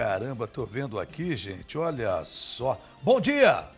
caramba, tô vendo aqui, gente, olha só. Bom dia!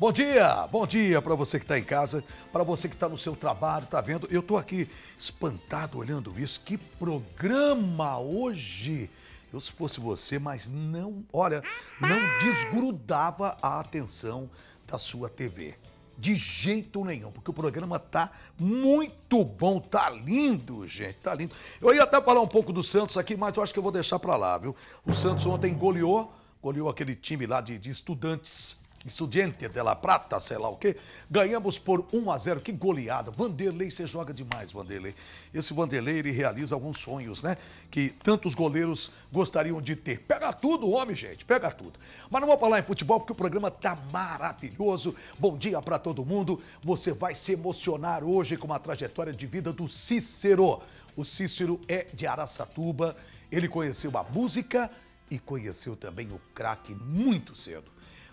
Bom dia, bom dia para você que está em casa, para você que está no seu trabalho, tá vendo? Eu tô aqui espantado olhando isso. Que programa hoje! Eu se fosse você, mas não, olha, não desgrudava a atenção da sua TV. De jeito nenhum, porque o programa tá muito bom, tá lindo, gente, tá lindo. Eu ia até falar um pouco do Santos aqui, mas eu acho que eu vou deixar para lá, viu? O Santos ontem goleou, goleou aquele time lá de, de estudantes Estudiante de La Prata, sei lá o quê. Ganhamos por 1 a 0 Que goleada. Vanderlei, você joga demais, Vanderlei. Esse Vanderlei, ele realiza alguns sonhos, né? Que tantos goleiros gostariam de ter. Pega tudo, homem, gente. Pega tudo. Mas não vou falar em futebol porque o programa tá maravilhoso. Bom dia para todo mundo. Você vai se emocionar hoje com a trajetória de vida do Cícero. O Cícero é de Araçatuba. Ele conheceu a música e conheceu também o craque muito cedo.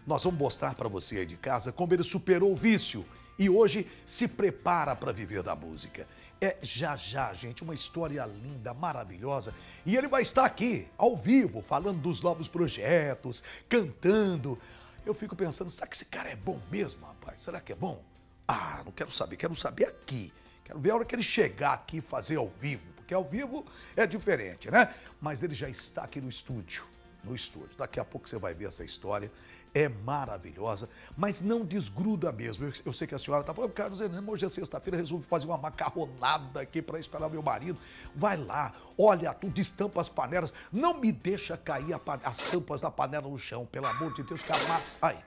Nós vamos mostrar para você aí de casa como ele superou o vício e hoje se prepara para viver da música. É já já, gente, uma história linda, maravilhosa. E ele vai estar aqui, ao vivo, falando dos novos projetos, cantando. Eu fico pensando, será que esse cara é bom mesmo, rapaz? Será que é bom? Ah, não quero saber, quero saber aqui. Quero ver a hora que ele chegar aqui fazer ao vivo, porque ao vivo é diferente, né? Mas ele já está aqui no estúdio no estúdio. Daqui a pouco você vai ver essa história. É maravilhosa, mas não desgruda mesmo. Eu, eu sei que a senhora está falando, Carlos Hernani, hoje é sexta-feira, resolvi fazer uma macarronada aqui para esperar meu marido. Vai lá, olha tu destampa as panelas. Não me deixa cair as tampas da panela no chão, pelo amor de Deus, que amassa. Aí,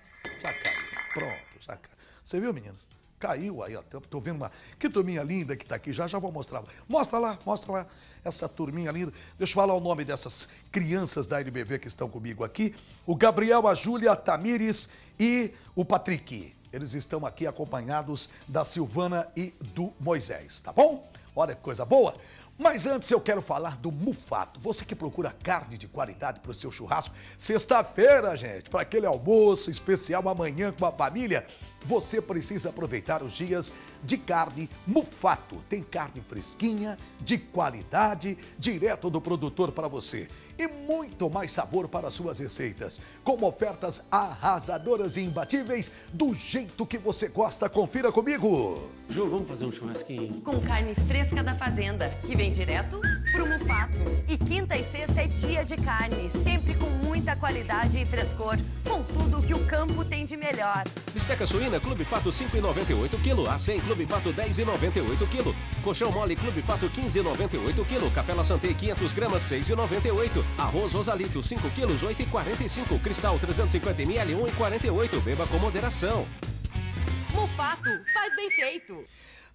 já caiu. Pronto, já caiu. Você viu, meninos? Caiu aí tampa. Tô vendo uma. Que turminha linda que tá aqui. Já já vou mostrar. Mostra lá, mostra lá. Essa turminha linda. Deixa eu falar o nome dessas crianças da NBV que estão comigo aqui. O Gabriel, a Júlia, a Tamires e o Patrick. Eles estão aqui acompanhados da Silvana e do Moisés, tá bom? Olha que coisa boa. Mas antes eu quero falar do Mufato. Você que procura carne de qualidade para o seu churrasco, sexta-feira, gente, para aquele almoço especial amanhã com a família. Você precisa aproveitar os dias de carne Mufato. Tem carne fresquinha, de qualidade, direto do produtor para você. E muito mais sabor para suas receitas. Com ofertas arrasadoras e imbatíveis, do jeito que você gosta. Confira comigo. Ju, vamos fazer um churrasquinho. Com carne fresca da fazenda, que vem direto pro Mufato. E quinta e sexta é dia de carne, sempre com muita qualidade e frescor. Com tudo que o campo tem de melhor. Bisteca suína Clube Fato 5,98 kg, A100 Clube Fato 10,98 kg, Colchão Mole Clube Fato 15,98 kg, Café La Santé 500 gramas 6,98, Arroz Rosalito 5 kg 8,45, Cristal 350 ml 1,48, beba com moderação. Mufato, faz bem feito.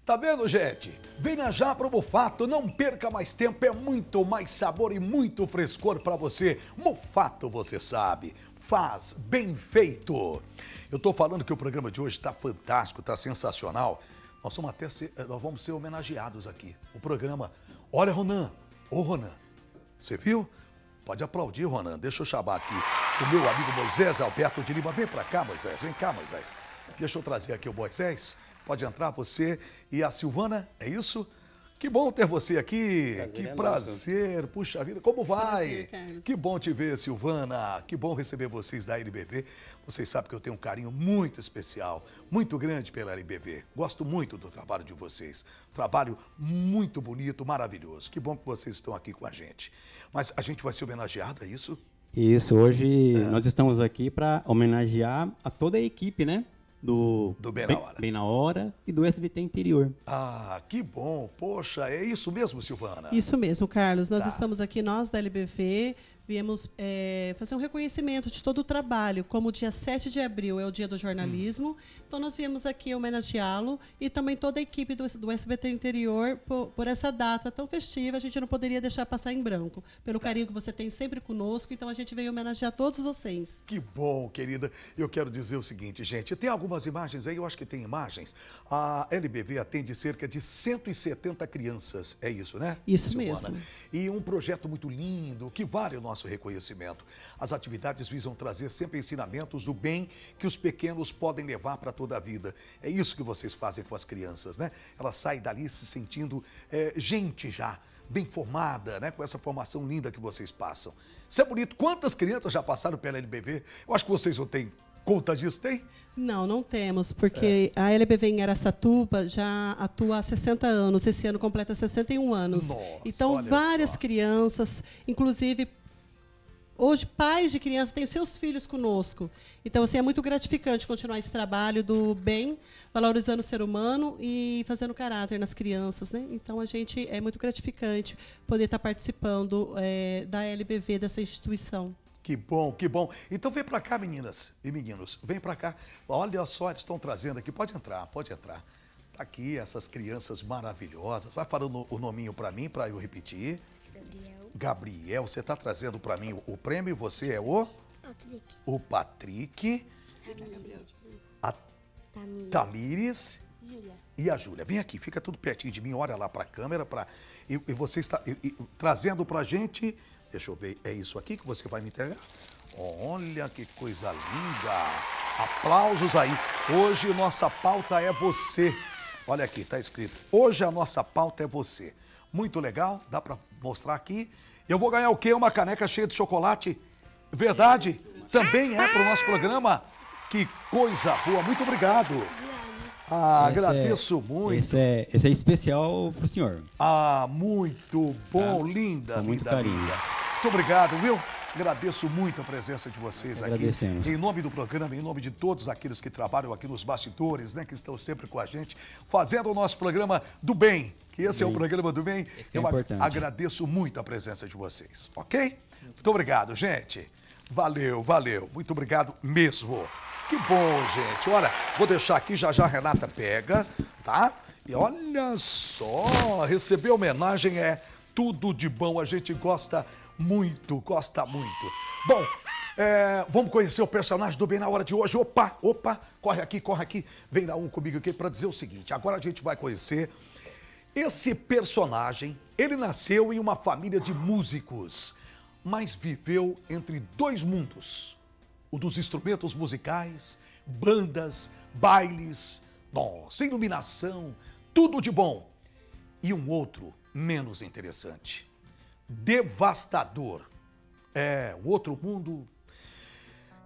Tá vendo, gente? Venha já pro Mufato, não perca mais tempo, é muito mais sabor e muito frescor para você. Mufato, você sabe faz bem feito. Eu estou falando que o programa de hoje está fantástico, está sensacional. Nós vamos até ser, eh, nós vamos ser homenageados aqui. O programa. Olha, Ronan. Ô, Ronan, você viu? Pode aplaudir, Ronan. Deixa eu chamar aqui o meu amigo Moisés Alberto de Lima. Vem para cá, Moisés. Vem cá, Moisés. Deixa eu trazer aqui o Moisés. Pode entrar você e a Silvana, é isso? Que bom ter você aqui. Prazer que é prazer. Nosso. Puxa vida, como vai? Prazer, que bom te ver, Silvana. Que bom receber vocês da LBV. Vocês sabem que eu tenho um carinho muito especial, muito grande pela LBV. Gosto muito do trabalho de vocês. Trabalho muito bonito, maravilhoso. Que bom que vocês estão aqui com a gente. Mas a gente vai ser homenageado, é isso? Isso, hoje é. nós estamos aqui para homenagear a toda a equipe, né? Do, do Bem, na Hora. Bem na Hora e do SBT Interior. Ah, que bom. Poxa, é isso mesmo, Silvana? Isso mesmo, Carlos. Nós tá. estamos aqui, nós da LBV, viemos é, fazer um reconhecimento de todo o trabalho. Como o dia 7 de abril é o dia do jornalismo, hum. então nós viemos aqui homenageá-lo e também toda a equipe do, do SBT Interior por, por, essa data tão festiva. A gente não poderia deixar passar em branco. Pelo tá. carinho que você tem sempre conosco, então a gente veio homenagear todos vocês. Que bom, querida. Eu quero dizer o seguinte, gente, tem algumas imagens aí, eu acho que tem imagens. A LBV atende cerca de 170 crianças, é isso, né? Isso Silvana? mesmo. E um projeto muito lindo, que vale o nosso nosso reconhecimento. As atividades visam trazer sempre ensinamentos do bem que os pequenos podem levar para toda a vida. É isso que vocês fazem com as crianças, né? Elas saem dali se sentindo é, gente já, bem formada, né? Com essa formação linda que vocês passam. Isso é bonito. Quantas crianças já passaram pela LBV? Eu acho que vocês não têm conta disso, tem? Não, não temos, porque é. a LBV em Aracatuba já atua há 60 anos, esse ano completa 61 anos. Nossa, então, várias só. crianças, inclusive Hoje, pais de crianças têm seus filhos conosco. Então, assim, é muito gratificante continuar esse trabalho do bem, valorizando o ser humano e fazendo caráter nas crianças. Né? Então, a gente é muito gratificante poder estar participando é, da LBV, dessa instituição. Que bom, que bom. Então vem para cá, meninas e meninos. Vem para cá. Olha só, eles estão trazendo aqui. Pode entrar, pode entrar. Tá aqui essas crianças maravilhosas. Vai falando o nominho para mim, para eu repetir. Gabriel. Gabriel, você está trazendo para mim o prêmio e você é o? Patrick. O Patrick. A Tamires. Tamires. Júlia. E a Júlia. Vem aqui, fica tudo pertinho de mim, olha lá para a câmera. Pra... E, e você está e, e, trazendo para a gente Deixa eu ver, é isso aqui que você vai me entregar? Olha que coisa linda! Aplausos aí. Hoje nossa pauta é você. Olha aqui, tá escrito. Hoje a nossa pauta é você. Muito legal, dá para mostrar aqui. Eu vou ganhar o quê? Uma caneca cheia de chocolate? Verdade? Também é para o nosso programa. Que coisa boa. Muito obrigado. Ah, esse agradeço é, muito. Esse é, esse é especial para o senhor. Ah, muito bom, tá? linda, Com muito linda, carinho. Linda. Muito obrigado, viu? Agradeço muito a presença de vocês aqui. Em nome do programa, em nome de todos aqueles que trabalham aqui nos bastidores, né? Que estão sempre com a gente, fazendo o nosso programa do bem. Que esse bem. é o programa do bem. Esse é Eu importante. agradeço muito a presença de vocês, ok? Muito obrigado, gente. Valeu, valeu. Muito obrigado mesmo. Que bom, gente. Olha, vou deixar aqui, já já a Renata pega, tá? E olha só, receber homenagem é tudo de bom. A gente gosta muito, gosta muito. Bom, é, vamos conhecer o personagem do Bem na Hora de hoje. Opa, opa, corre aqui, corre aqui. Vem lá um comigo aqui para dizer o seguinte. Agora a gente vai conhecer esse personagem. Ele nasceu em uma família de músicos, mas viveu entre dois mundos. O dos instrumentos musicais, bandas, bailes, nossa, iluminação, tudo de bom. E um outro menos interessante devastador. É um outro mundo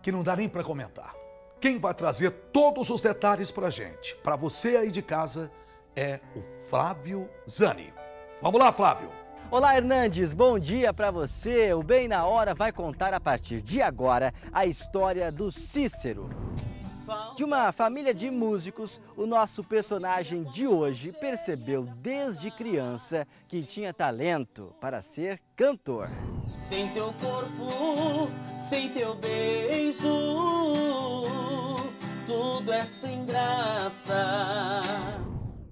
que não dá nem para comentar. Quem vai trazer todos os detalhes para gente, para você aí de casa, é o Flávio Zani. Vamos lá, Flávio. Olá, Hernandes. Bom dia para você. O Bem na Hora vai contar a partir de agora a história do Cícero. De uma família de músicos, o nosso personagem de hoje percebeu desde criança que tinha talento para ser cantor. Sem teu corpo, sem teu beijo, tudo é sem graça.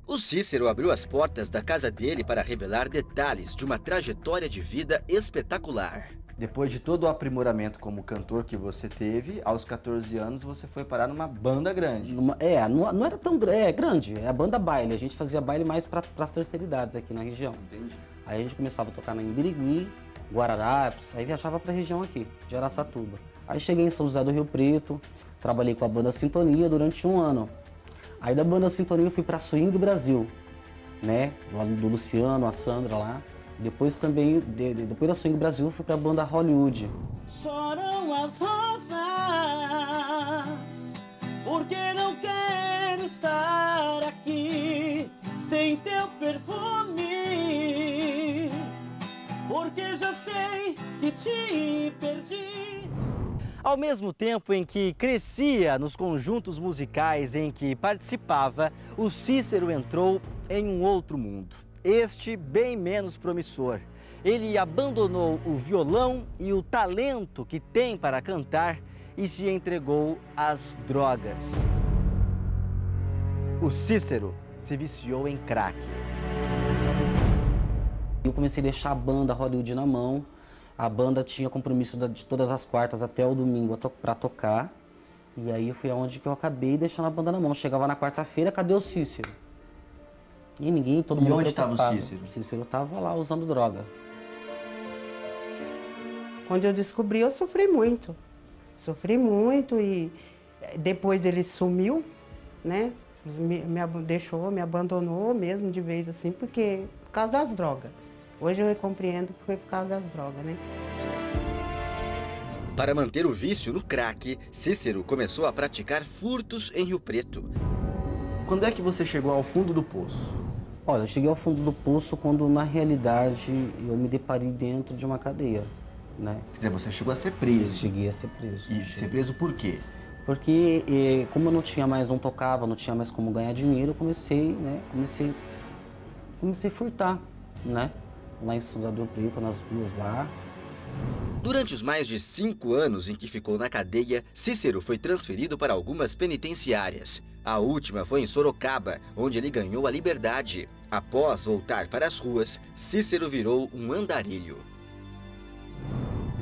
O Cícero abriu as portas da casa dele para revelar detalhes de uma trajetória de vida espetacular. Depois de todo o aprimoramento como cantor que você teve, aos 14 anos você foi parar numa banda grande. Numa, é, não, não, era tão é, grande, é a banda baile. A gente fazia baile mais para as terceira idades aqui na região. Entendi. Aí a gente começava a tocar na Imbirigui, Guararapes, aí viajava para a região aqui, de Araçatuba. Aí cheguei em São José do Rio Preto, trabalhei com a banda Sintonia durante um ano. Aí da banda Sintonia eu fui para Swing Brasil, né? Do, do Luciano, a Sandra lá. Depois também, de, depois da Swing Brasil, fui para a banda Hollywood. Choram as rosas, porque não quero estar aqui sem teu perfume, porque já sei que te perdi. Ao mesmo tempo em que crescia nos conjuntos musicais em que participava, o Cícero entrou em um outro mundo este bem menos promissor. Ele abandonou o violão e o talento que tem para cantar e se entregou às drogas. O Cícero se viciou em crack. Eu comecei a deixar a banda Hollywood na mão. A banda tinha compromisso de todas as quartas até o domingo para tocar. E aí foi aonde que eu acabei deixando a banda na mão. Chegava na quarta-feira, cadê o Cícero? E ninguém, todo e mundo onde estava o Cícero? O Cícero estava lá usando droga. Quando eu descobri, eu sofri muito. Sofri muito e eh, depois ele sumiu, né? Me, me deixou, me abandonou mesmo de vez assim, porque por causa das drogas. Hoje eu compreendo que foi por causa das drogas, né? Para manter o vício no crack, Cícero começou a praticar furtos em Rio Preto. Quando é que você chegou ao fundo do poço? Olha, eu cheguei ao fundo do poço quando, na realidade, eu me deparei dentro de uma cadeia, né? Quer dizer, você chegou a ser preso. Cheguei a ser preso. E ser preso por quê? Porque, eh, como eu não tinha mais, não tocava, não tinha mais como ganhar dinheiro, eu comecei, né? Comecei, comecei a furtar, né? Lá em Sudador Preto, nas ruas lá. Durante os mais de cinco anos em que ficou na cadeia, Cícero foi transferido para algumas penitenciárias. A última foi em Sorocaba, onde ele ganhou a liberdade. Após voltar para as ruas, Cícero virou um andarilho.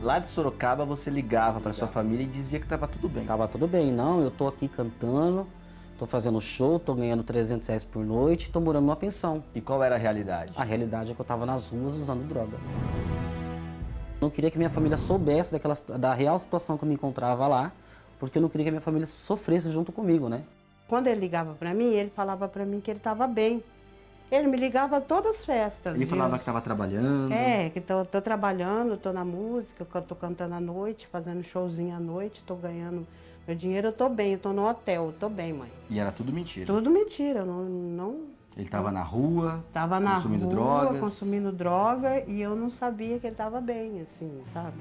Lá de Sorocaba você ligava para sua família e dizia que estava tudo bem. Tava tudo bem, não, eu tô aqui cantando, tô fazendo show, tô ganhando 300 reais por noite, tô morando numa pensão. E qual era a realidade? A realidade é que eu tava nas ruas usando droga. Não queria que minha família soubesse daquela, da real situação que eu me encontrava lá, porque eu não queria que minha família sofresse junto comigo, né? Quando ele ligava para mim, ele falava para mim que ele estava bem. Ele me ligava todas as festas. Ele falava que estava trabalhando. É, que tô, tô trabalhando, tô na música, que eu tô cantando à noite, fazendo showzinho à noite, tô ganhando meu dinheiro, eu tô bem, eu tô no hotel, eu tô bem, mãe. E era tudo mentira. Tudo mentira, não, não Ele estava na rua, Tava na consumindo rua, drogas. consumindo droga e eu não sabia que ele tava bem, assim, sabe?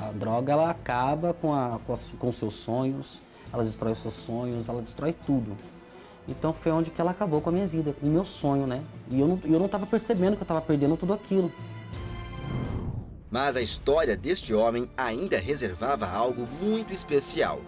A droga, ela acaba com, a, com, as- com os seus sonhos, ela destrói os seus sonhos, ela destrói tudo. Então foi onde que ela acabou com a minha vida, com o meu sonho, né? E eu não, eu não tava percebendo que eu tava perdendo tudo aquilo. Mas a história deste homem ainda reservava algo muito especial.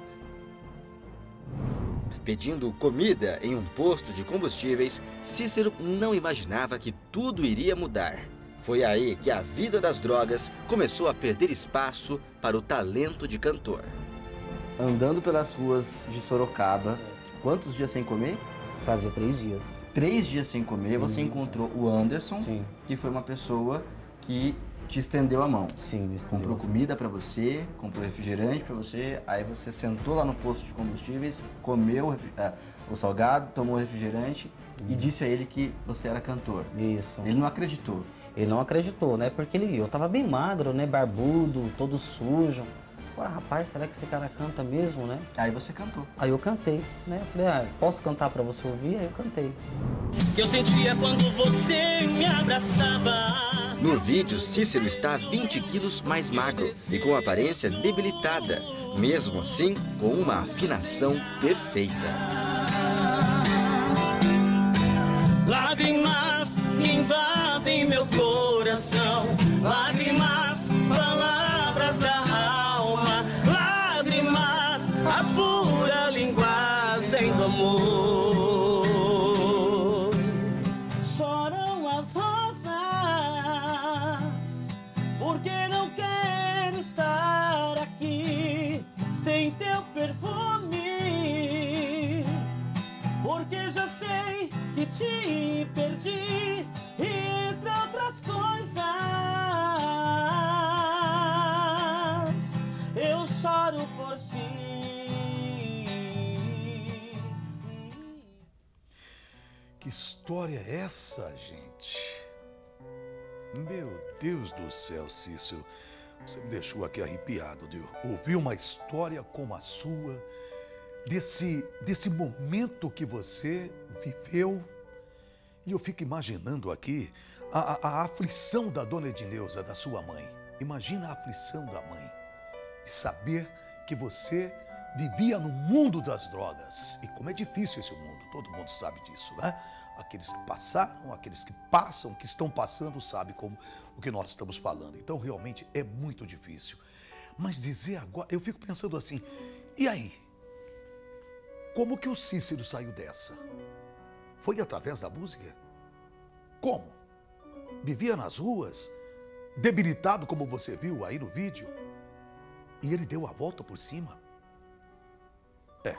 Pedindo comida em um posto de combustíveis, Cícero não imaginava que tudo iria mudar. Foi aí que a vida das drogas começou a perder espaço para o talento de cantor. Andando pelas ruas de Sorocaba, quantos dias sem comer? Fazia três dias. Três dias sem comer, Sim. você encontrou o Anderson, Sim. que foi uma pessoa que te estendeu a mão. Sim, me estendeu Comprou comida pra você, comprou refrigerante pra você, aí você sentou lá no posto de combustíveis, comeu o ah, o salgado, tomou o refrigerante e disse a ele que você era cantor. Isso. Ele não acreditou. Ele não acreditou, né? Porque ele, eu tava bem magro, né? Barbudo, todo sujo. Ah, rapaz, será que esse cara canta mesmo, né? Aí você cantou. Aí eu cantei, né? Eu falei, ah, posso cantar pra você ouvir? Aí eu cantei. Que eu sentia quando você me abraçava. No vídeo, Cícero está 20 quilos mais magro e com aparência debilitada, mesmo assim com uma afinação perfeita. Lágrimas que invadem meu coração. Lágrimas, que te perdi, entre outras coisas. Eu choro por ti. Que história é essa, gente? Meu Deus do céu, Cícero. Você me deixou aqui arrepiado de ouvir uma história como a sua, desse, desse momento que você viveu. E eu fico imaginando aqui a, a- a aflição da dona Edneuza, da sua mãe. Imagina a aflição da mãe de saber que você vivia no mundo das drogas. E como é difícil esse mundo, todo mundo sabe disso, né? Aqueles que passaram, aqueles que passam, que estão passando, sabem como o que nós estamos falando. Então, realmente é muito difícil. Mas dizer agora, eu fico pensando assim, e aí? Como que o Cícero saiu dessa? Foi através da música? Como? Vivia nas ruas, debilitado como você viu aí no vídeo? E ele deu a volta por cima? É.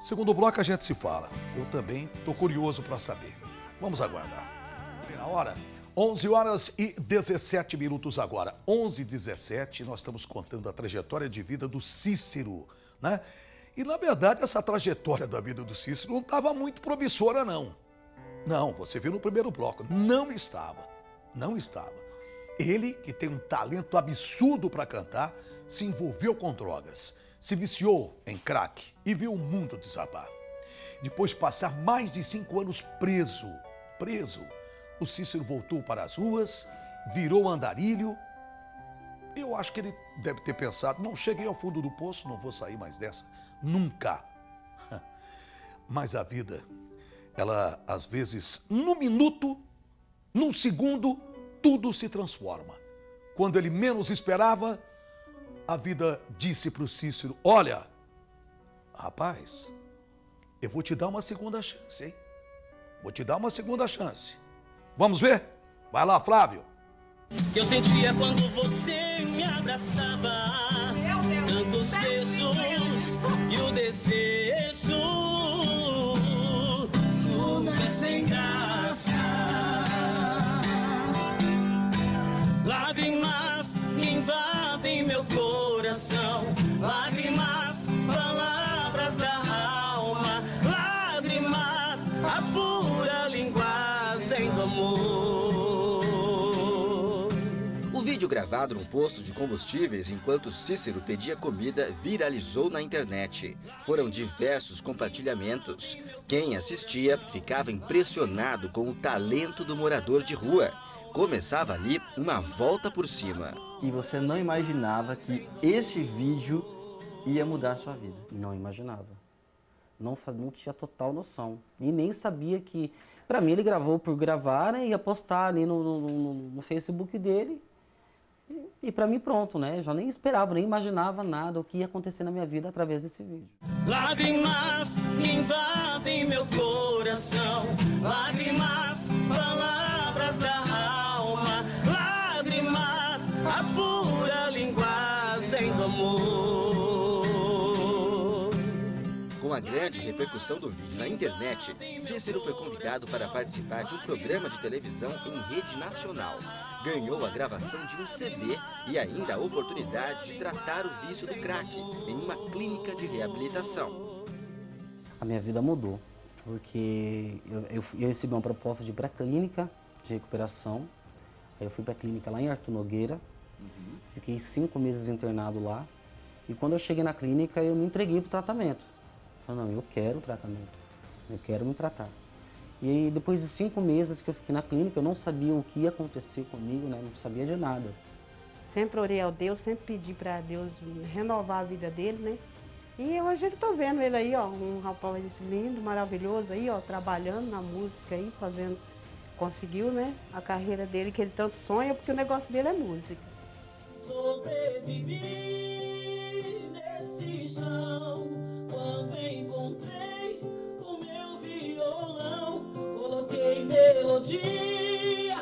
Segundo bloco a gente se fala. Eu também tô curioso para saber. Vamos aguardar. Na hora, 11 horas e 17 minutos agora. 11 e 17, nós estamos contando a trajetória de vida do Cícero, né? E, na verdade, essa trajetória da vida do Cícero não estava muito promissora, não. Não, você viu no primeiro bloco, não estava. Não estava. Ele, que tem um talento absurdo para cantar, se envolveu com drogas, se viciou em crack e viu o mundo desabar. Depois de passar mais de cinco anos preso, preso, o Cícero voltou para as ruas, virou andarilho. Eu acho que ele deve ter pensado: não cheguei ao fundo do poço, não vou sair mais dessa. Nunca. Mas a vida, ela às vezes, no minuto, num segundo, tudo se transforma. Quando ele menos esperava, a vida disse para o Cícero: Olha, rapaz, eu vou te dar uma segunda chance, hein? Vou te dar uma segunda chance. Vamos ver? Vai lá, Flávio. Que eu sentia quando você me abraçava. Tantos beijos e o desejo. Tudo é sem graça. Lágrimas invadem meu coração. Lágrimas, gravado num posto de combustíveis enquanto Cícero pedia comida viralizou na internet. Foram diversos compartilhamentos. Quem assistia ficava impressionado com o talento do morador de rua. Começava ali uma volta por cima. E você não imaginava que esse vídeo ia mudar a sua vida? Não imaginava. Não, faz, não tinha total noção. E nem sabia que. Pra mim, ele gravou por gravar né, e ia postar ali no, no- no Facebook dele. E, e pra mim, pronto, né? Já nem esperava, nem imaginava nada o que ia acontecer na minha vida através desse vídeo. Lágrimas invadem meu coração. Lágrimas, palavras da a grande repercussão do vídeo na internet, Cícero foi convidado para participar de um programa de televisão em rede nacional. Ganhou a gravação de um CD e ainda a oportunidade de tratar o vício do crack em uma clínica de reabilitação. A minha vida mudou, porque eu, eu, eu recebi uma proposta de ir pra clínica de recuperação. Aí eu fui pra clínica lá em Arthur Nogueira, fiquei cinco meses internado lá. E quando eu cheguei na clínica, eu me entreguei pro tratamento. Falei, não, eu quero o tratamento, eu quero me tratar. E aí, depois de cinco meses que eu fiquei na clínica, eu não sabia o que ia acontecer comigo, né? Não sabia de nada. Sempre orei ao Deus, sempre pedi para Deus renovar a vida dele, né? E hoje eu tô vendo ele aí, ó, um rapaz lindo, maravilhoso aí, ó, trabalhando na música aí, fazendo, conseguiu, né? A carreira dele que ele tanto sonha, porque o negócio dele é música. Sobrevivi nesse chão melodia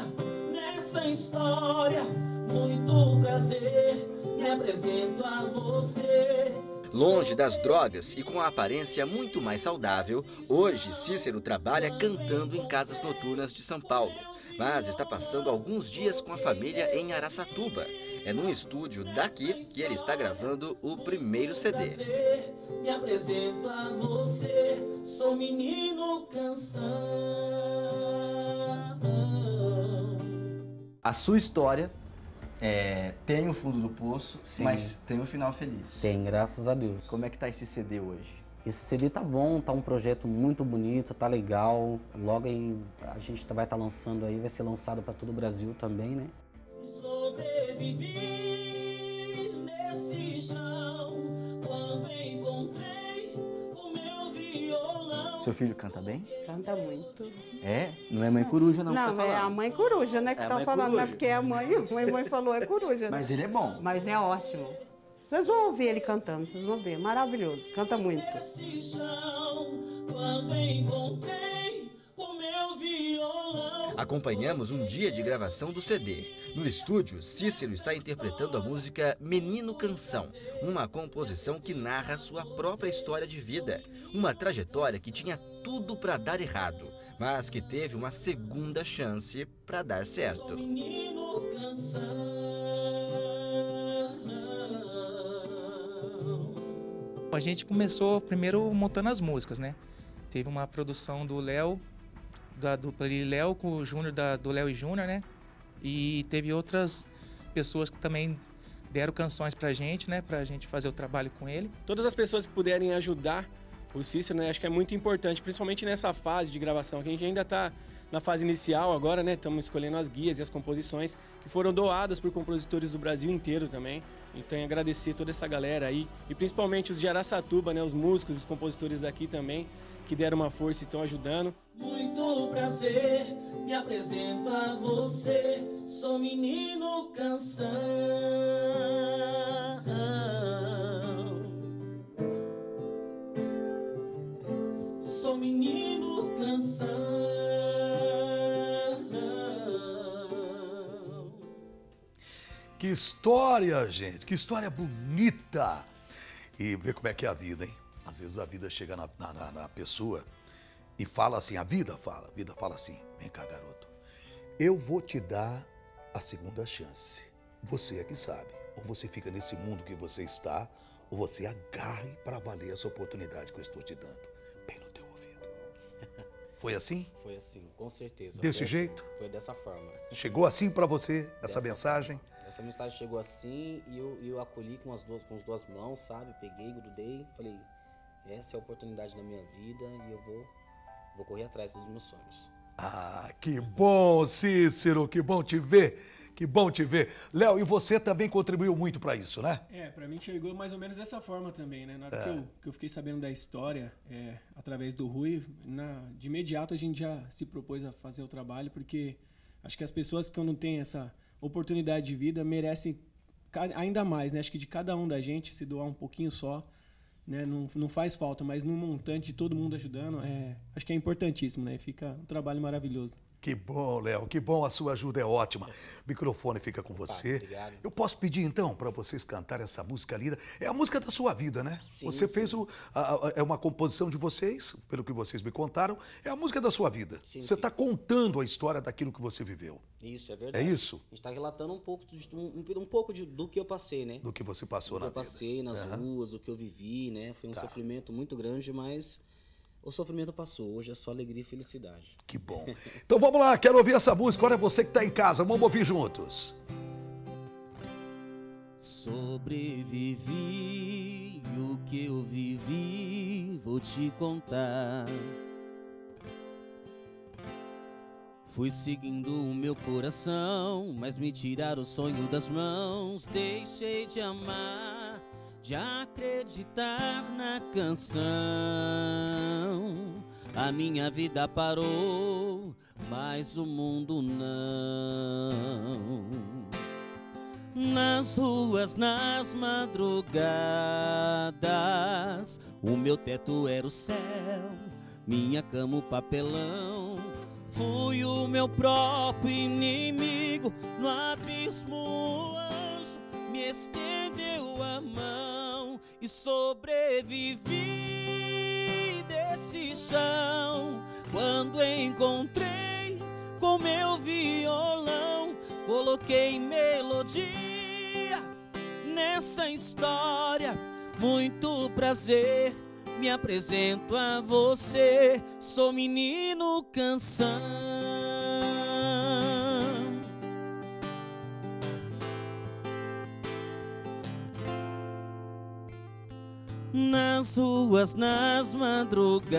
nessa história. Muito prazer, me apresento a você. Longe das drogas e com a aparência muito mais saudável, hoje Cícero trabalha cantando em casas noturnas de São Paulo. Mas está passando alguns dias com a família em Araçatuba. É num estúdio daqui que ele está gravando o primeiro CD. Prazer, me apresento a você. Sou menino canção. A sua história é, tem o fundo do poço, Sim. mas tem o final feliz. Tem, graças a Deus. Como é que tá esse CD hoje? Esse CD tá bom, tá um projeto muito bonito, tá legal. Logo aí a gente tá- vai estar lançando aí, vai ser lançado para todo o Brasil também, né? Sobrevivi nesse chão Seu filho canta bem? Canta muito. É? Não é mãe coruja não, que Não, tá é a mãe coruja, né, que É tá falando, não é coruja. porque é a mãe, a mãe, mãe falou é coruja. né? Mas ele é bom. Mas é ótimo. Vocês vão ouvir ele cantando, vocês vão ver, maravilhoso, canta muito. Nesse chão quando encontrei. Acompanhamos um dia de gravação do CD. No estúdio, Cícero está interpretando a música Menino Canção, uma composição que narra sua própria história de vida, uma trajetória que tinha tudo para dar errado, mas que teve uma segunda chance para dar certo. Menino canção. A gente começou primeiro montando as músicas, né? Teve uma produção do Léo, da dupla Léo com o Júnior, do Léo e Júnior, né? E teve outras pessoas que também deram canções pra gente, né? Pra gente fazer o trabalho com ele. Todas as pessoas que puderem ajudar o Cícero, né? Acho que é muito importante, principalmente nessa fase de gravação, que a gente ainda está na fase inicial agora, né? Estamos escolhendo as guias e as composições que foram doadas por compositores do Brasil inteiro também. Então, agradecer toda essa galera aí e principalmente os de Araçatuba, né? Os músicos, os compositores aqui também que deram uma força e estão ajudando. Muito prazer, me apresento a você, sou menino canção. Que história, gente, que história bonita. E ver como é que é a vida, hein? Às vezes a vida chega na, na, na pessoa e fala assim, a vida fala, a vida fala assim, vem cá, garoto, eu vou te dar a segunda chance. Você é que sabe. Ou você fica nesse mundo que você está, ou você agarre para valer essa oportunidade que eu estou te dando. Bem no teu ouvido. Foi assim? Foi assim, com certeza. Desse Foi- jeito? Foi dessa forma. Chegou assim para você, essa Dessa mensagem? Essa mensagem chegou assim e eu, eu acolhi com as, duas, com as duas mãos, sabe? Peguei, grudei, falei, essa é a oportunidade da minha vida e eu vou, vou correr atrás dos meus sonhos. Ah, que bom, Cícero, que bom te ver, que bom te ver. Léo, e você também contribuiu muito para isso, né? É, pra mim chegou mais ou menos dessa forma também, né? Na hora É. que, eu, que eu fiquei sabendo da história, é, através do Rui, na- de imediato a gente já se propôs a fazer o trabalho, porque acho que as pessoas que não têm essa oportunidade de vida merecem ca- ainda mais, né? Acho que de cada um da gente, se doar um pouquinho só, né? Não, não faz falta, mas num montante de todo mundo ajudando, é, acho que é importantíssimo, né? Fica um trabalho maravilhoso. Que bom, Léo, que bom, a sua ajuda é ótima. O microfone fica com você. obrigado. Eu posso pedir então para vocês cantarem essa música linda? É a música da sua vida, né? Sim, você sim. fez o. a- a- é uma composição de vocês, pelo que vocês me contaram. É a música da sua vida. Sim, você está contando a história daquilo que você viveu, Isso, é verdade. É isso? A gente tá relatando um pouco, um, um pouco de- do que eu passei, né? do que você passou do que na eu vida. passei nas Aham. ruas, o que eu vivi, né? Foi um Tá. sofrimento muito grande, mas o sofrimento passou. Hoje é só alegria e felicidade. Que bom. Então vamos lá, quero ouvir essa música. Olha você que está em casa, vamos ouvir juntos. Sobrevivi e o que eu vivi vou te contar. Fui seguindo o meu coração, mas me tiraram o sonho das mãos. Deixei de amar, de acreditar na canção. A minha vida parou, mas o mundo não. Nas ruas, nas madrugadas, o meu teto era o céu, minha cama o papelão. Fui o meu próprio inimigo, no abismo o anjo me estendeu a mão e sobrevivi desse chão. Quando encontrei com meu violão, coloquei melodia nessa história. Muito prazer, me apresento a você. Sou menino canção. Nas ruas, nas madrugadas,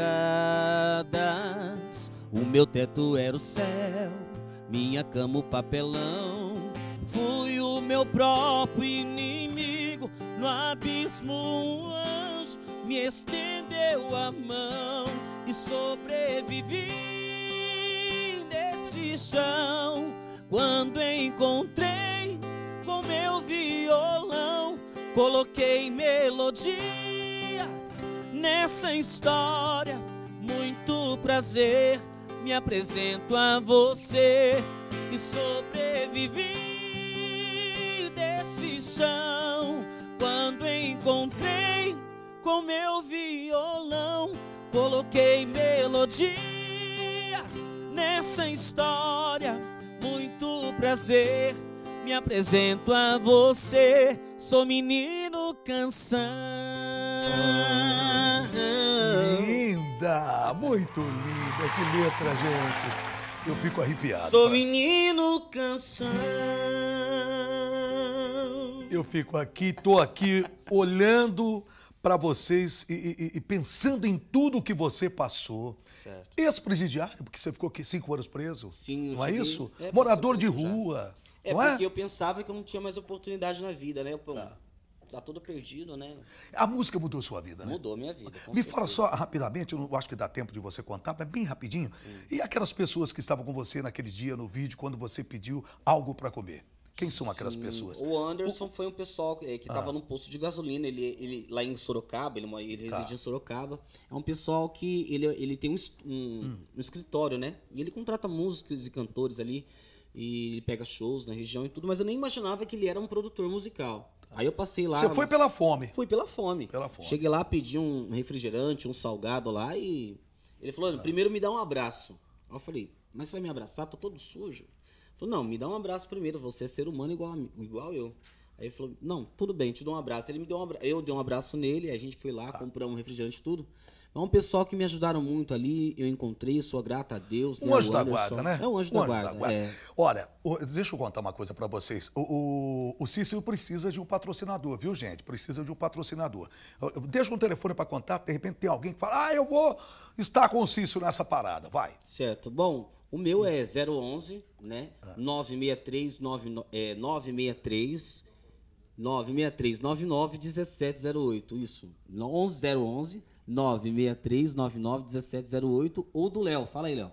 o meu teto era o céu, minha cama o papelão. Fui o meu próprio inimigo, no abismo um anjo me estendeu a mão e sobrevivi nesse chão. Quando encontrei com meu violão, coloquei melodia nessa história. Muito prazer, me apresento a você e sobrevivi desse chão. Quando encontrei com meu violão, coloquei melodia nessa história. Muito prazer, me apresento a você. Sou menino canção. Linda, muito linda. Que letra, gente. Eu fico arrepiado. Sou menino canção. Eu fico aqui, tô aqui olhando para vocês e, e- e pensando em tudo que você passou. Certo. Ex-presidiário, porque você ficou aqui cinco anos preso. Sim, Não é isso? é, Morador de rua. É é? porque eu pensava que eu não tinha mais oportunidade na vida, né? Eu, pô, tá. tudo perdido, né? A música mudou sua vida, né? Mudou minha vida. Me certeza. fala só rapidamente, eu não acho que dá tempo de você contar, mas bem rapidinho. E aquelas pessoas que estavam com você naquele dia no vídeo, quando você pediu algo para comer? Quem são aquelas Sim, pessoas? O Anderson foi um pessoal eh, que estava Ah. num posto de gasolina, ele, ele lá em Sorocaba, ele, ele Tá. reside em Sorocaba. É um pessoal que ele, ele tem um, um- Hum. um escritório, né? E ele contrata músicos e cantores ali, e ele pega shows na região e tudo, mas eu nem imaginava que ele era um produtor musical. Aí eu passei lá. Você foi pela fome. Fui pela fome. Pela fome. Cheguei lá, pedi um refrigerante, um salgado lá e ele falou: "Olha, primeiro me dá um abraço. Aí eu falei: Mas você vai me abraçar? Tô todo sujo. Ele falou: Não, me dá um abraço primeiro. Você é ser humano igual, igual eu. Aí ele falou: Não, tudo bem, te dou um abraço. Ele me deu um abraço. Eu dei um abraço nele, a gente foi lá, compramos um refrigerante e tudo. É um pessoal que me ajudaram muito ali. Eu encontrei, sou grata a Deus. Um né, anjo da guarda, né? É um anjo da guarda. é. Olha, deixa eu contar uma coisa para vocês. O, o, o Cícero precisa de um patrocinador, viu, gente? Precisa de um patrocinador. Deixa um telefone para contar, de repente tem alguém que fala, ah, eu vou estar com o Cícero nessa parada. Vai. Certo. Bom, o meu é 011, né? 963 99 é, 963 963 99 1708. Isso. 11011 963 99 1708 ou do Léo. Fala aí, Léo.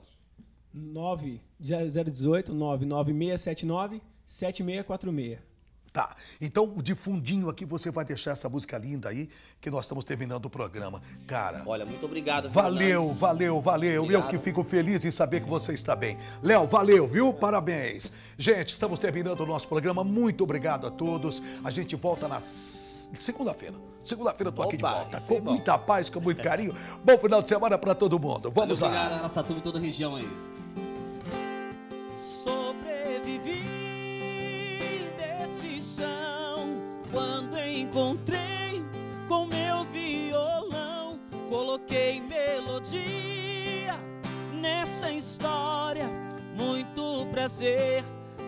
9 018 99679 7646. Tá. Então, de fundinho aqui, você vai deixar essa música linda aí, que nós estamos terminando o programa. Cara. Olha, muito obrigado. viu, Valeu, Hernandes? valeu, valeu. Eu Obrigado. que fico feliz em saber que você está bem. Léo, valeu, viu? Parabéns. Gente, estamos terminando o nosso programa. Muito obrigado a todos. A gente volta na segunda-feira. Segunda-feira eu tô aqui de Opa, volta. é Com bom. muita paz, com muito carinho. Bom final de semana para todo mundo. Vamos Valeu, lá. Obrigado, Araçatuba e toda a região aí. Prazer,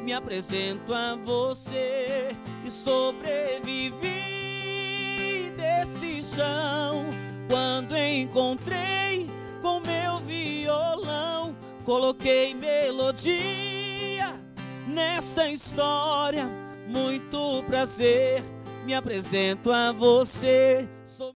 me apresento a você e sobrevivi desse chão quando encontrei com meu violão. Coloquei melodia nessa história. Muito prazer, me apresento a você.